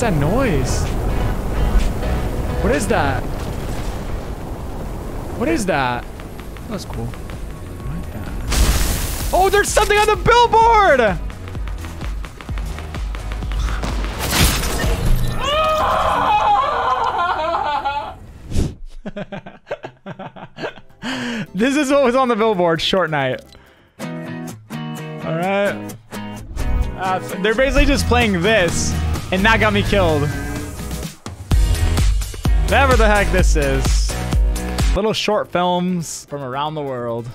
that noise? What is that? What is that? That's cool. Oh, there's something on the billboard! this is what was on the billboard. Short night. All right. Uh, they're basically just playing this, and that got me killed. Whatever the heck this is. Little short films from around the world.